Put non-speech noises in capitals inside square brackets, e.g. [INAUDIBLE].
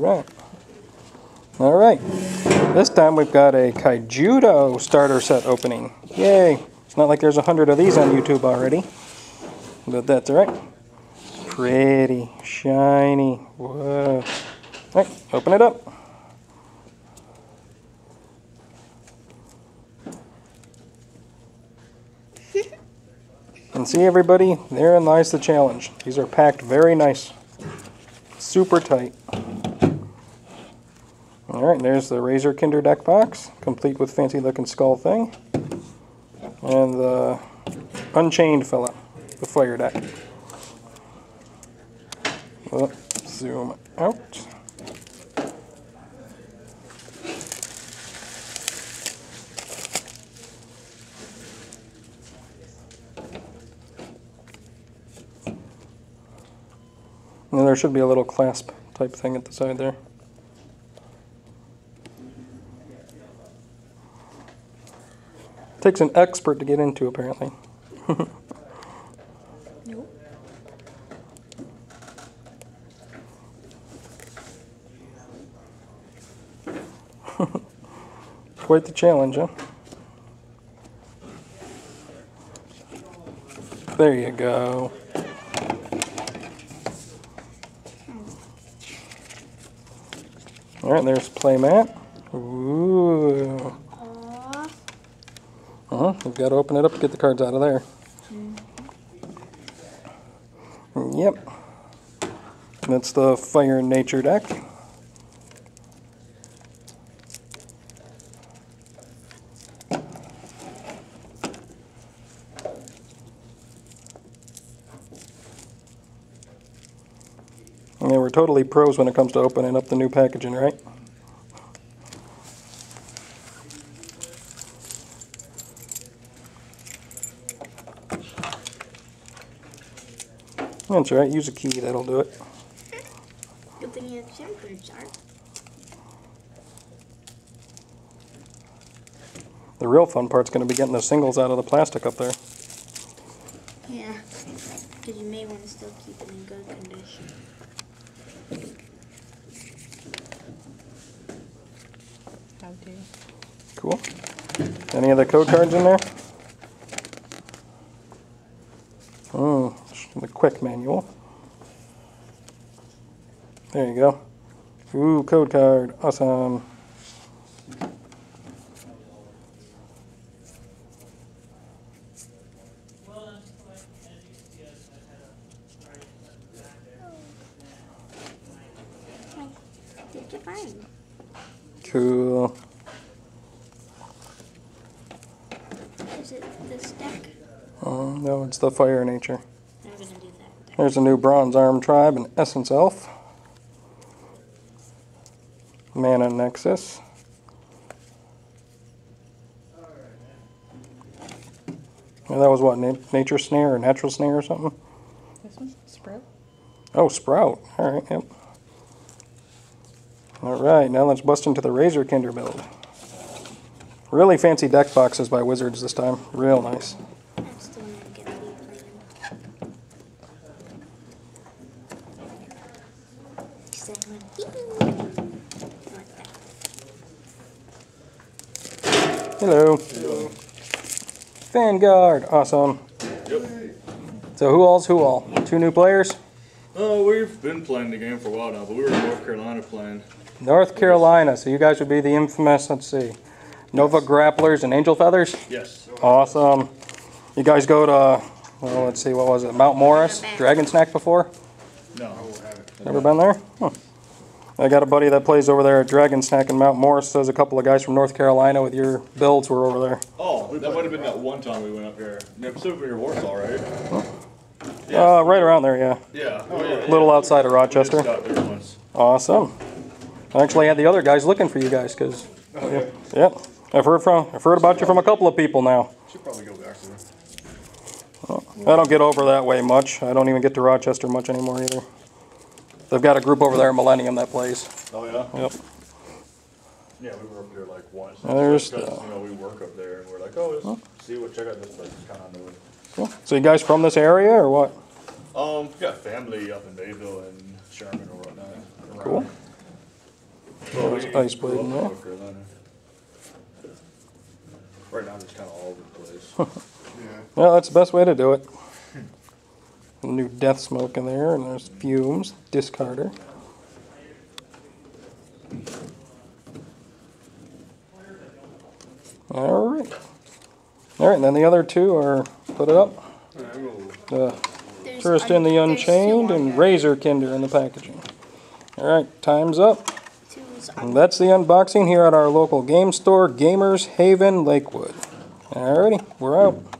Right. All right. This time we've got a Kaijudo starter set opening. Yay! It's not like there's a hundred of these on YouTube already. But that's all right. Pretty, shiny. Whoa. All right, open it up. And see everybody, therein lies the challenge. These are packed very nice. Super tight. Alright, there's the Razorkinder deck box, complete with fancy looking skull thing. And the Unchained fella, the fire deck. Oh, zoom out. And there should be a little clasp type thing at the side there. Takes an expert to get into, apparently. [LAUGHS] Nope. Quite the challenge, huh? There you go. All right, there's playmat. Ooh. Uh-huh. We've got to open it up to get the cards out of there. Yep. That's the Fire Nature deck. Yeah, we're totally pros when it comes to opening up the new packaging, right? That's right, use a key, that'll do it. Good thing you have shampoo jar. The real fun part's going to be getting the singles out of the plastic up there. Yeah. Because you may want to still keep it in good condition. How do? Cool. Any other code cards in there? Oh, the quick manual. There you go. Ooh, code card. Awesome. What did you find? Cool. Is it this deck? Oh, no, it's the fire nature. I'm gonna do that deck. There's a new Bronze Arm Tribe and Essence Elf. Mana Nexus. And that was what, na- Nature Snare or Natural Snare or something? This one? Sprout? Oh, Sprout. All right, yep. All right, now let's bust into the Razorkinder build. Really fancy deck boxes by Wizards this time. Real nice. That's the one I'm gonna be playing. One. Like. Hello. Vanguard. Awesome. Yep. So who all's who all? Two new players? Oh, we've been playing the game for a while now, but we were in North Carolina playing. North Carolina. So you guys would be the infamous, let's see, Nova Grapplers and Angel Feathers? Yes. Awesome. You guys go to, well, let's see, what was it? Mount Morris? Dragon Snack before? No. Never been there? Huh. I got a buddy that plays over there at Dragon Snack in Mount Morris. There's a couple of guys from North Carolina with your builds were over there. Oh, that would have been that one time we went up there. No, Pacific near Warsaw, right? Uh, right around there, yeah. Yeah. A little outside of Rochester. got there once. Awesome. I actually had the other guys looking for you guys because, yep, I've heard from, I've heard about you from a couple of people now. Should probably go back there. I don't get over that way much. I don't even get to Rochester much anymore either. They've got a group over there, Millennium, that plays. Oh yeah. Yep. Yeah, we were up there like once. There's Because, the- you know we work up there and we're like, oh, let's see what check out this place. Kind of new. Cool. So you guys from this area or what? Um, we got family up in Bayville and Sherman or whatnot. around. Cool. those ice blade in than- Right now, it's kind of all over the place. [LAUGHS] Yeah. Well, that's the best way to do it. New death smoke in there, and there's fumes, discarder. All right. All right, and then the other two are put it up. The There's Tatsurion the Unchained and. Razorkinder in the packaging. All right, time's up. And that's the unboxing here at our local game store, Gamers Haven Lakewood. Alrighty, we're out.